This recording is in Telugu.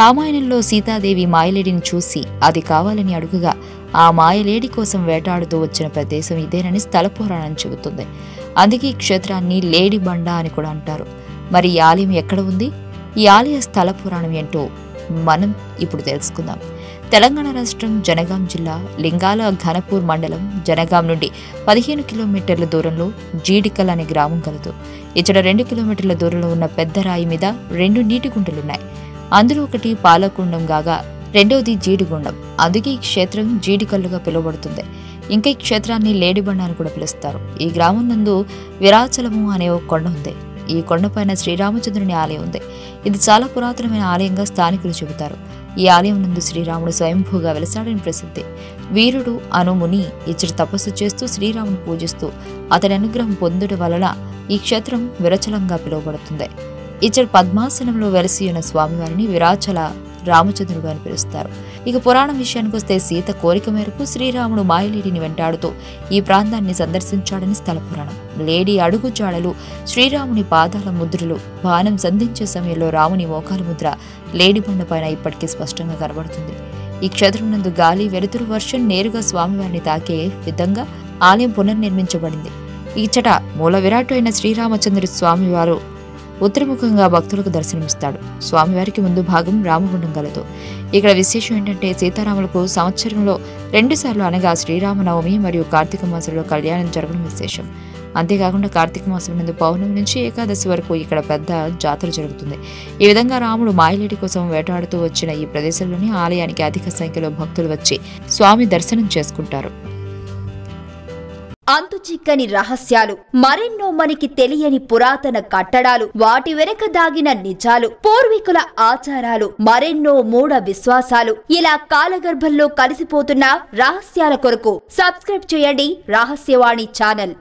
రామాయణంలో సీతాదేవి మాయలేడిని చూసి అది కావాలని అడుగుగా ఆ మాయలేడి కోసం వేటాడుతూ వచ్చిన ప్రదేశం ఇదేనని స్థల పురాణం చెబుతుంది. అందుకే ఈ క్షేత్రాన్ని లేడి బండ అని కూడా అంటారు. మరి ఈ ఆలయం ఎక్కడ ఉంది? ఈ ఆలయ స్థల పురాణం ఏంటో మనం ఇప్పుడు తెలుసుకుందాం. తెలంగాణ రాష్ట్రం జనగాం జిల్లా లింగాల ఘనపూర్ మండలం జనగాం నుండి పదిహేను కిలోమీటర్ల దూరంలో జీడికల్ అనే గ్రామం కలదు. ఇచ్చట రెండు కిలోమీటర్ల దూరంలో ఉన్న పెద్ద రాయి మీద రెండు నీటి గుంటలున్నాయి. అందులో ఒకటి పాలకుండం కాగా రెండవది జీడిగుండం. అందుకే ఈ క్షేత్రం జీడికల్లుగా పిలువబడుతుంది. ఇంకా ఈ క్షేత్రాన్ని లేడిబండ అని కూడా పిలుస్తారు. ఈ గ్రామం నందు విరాచలము అనే ఒక కొండ ఉంది. ఈ కొండపైన శ్రీరామచంద్రుని ఆలయం ఉంది. ఇది చాలా పురాతనమైన ఆలయంగా స్థానికులు చెబుతారు. ఈ ఆలయం నందు శ్రీరాముడు స్వయంభూగా వెలసాడని ప్రసిద్ధి. వీరుడు అను ముని తపస్సు చేస్తూ శ్రీరాముని పూజిస్తూ అతని అనుగ్రహం పొందుట వలన ఈ క్షేత్రం విరచలంగా పిలువబడుతుంది. ఇచ్చడు పద్మాసనంలో వెలసి ఉన్న స్వామివారిని విరాచల రామచంద్రుడు అని పిలుస్తారు. ఇక పురాణం విషయానికి వస్తే సీత కోరిక మేరకు శ్రీరాముడు మాయలేడిని వెంటాడుతూ ఈ ప్రాంతాన్ని సందర్శించాడని స్థల పురాణం. లేడీ అడుగు జాడలు శ్రీరాముని పాదాల ముద్రలు బాణం సంధించే సమయంలో రాముని మోకాల ముద్ర లేడి బండ పైన ఇప్పటికీ స్పష్టంగా కనబడుతుంది. ఈ క్షేత్రం నందు గాలి వెలుతురు వర్షం నేరుగా స్వామివారిని తాకే విధంగా ఆలయం పునర్నిర్మించబడింది. ఇచ్చట మూల విరాటు అయిన శ్రీరామచంద్ర స్వామివారు ఉత్తరముఖంగా భక్తులకు దర్శనమిస్తాడు. స్వామివారికి ముందు భాగం రామగుండం కలదు ఇక్కడ విశేషం ఏంటంటే సీతారాములకు సంవత్సరంలో రెండుసార్లు అనగా శ్రీరామనవమి మరియు కార్తీక మాసంలో కళ్యాణం జరగడం విశేషం. అంతేకాకుండా కార్తీక మాసం నందు పౌర్ణమి నుంచి ఏకాదశి వరకు ఇక్కడ పెద్ద జాతర జరుగుతుంది. ఈ విధంగా రాముడు మాయలేడి కోసం వేటాడుతూ వచ్చిన ఈ ప్రదేశంలోని ఆలయానికి అధిక సంఖ్యలో భక్తులు వచ్చి స్వామి దర్శనం చేసుకుంటారు. చిక్కని రహస్యాలు మరెన్నో మనకి తెలియని పురాతన కట్టడాలు వాటి వెనక దాగిన నిజాలు పూర్వీకుల ఆచారాలు మరెన్నో మూఢ విశ్వాసాలు. ఇలా కాలగర్భంలో కలిసిపోతున్న రహస్యాల కొరకు సబ్స్క్రైబ్ చేయండి రహస్యవాణి ఛానల్.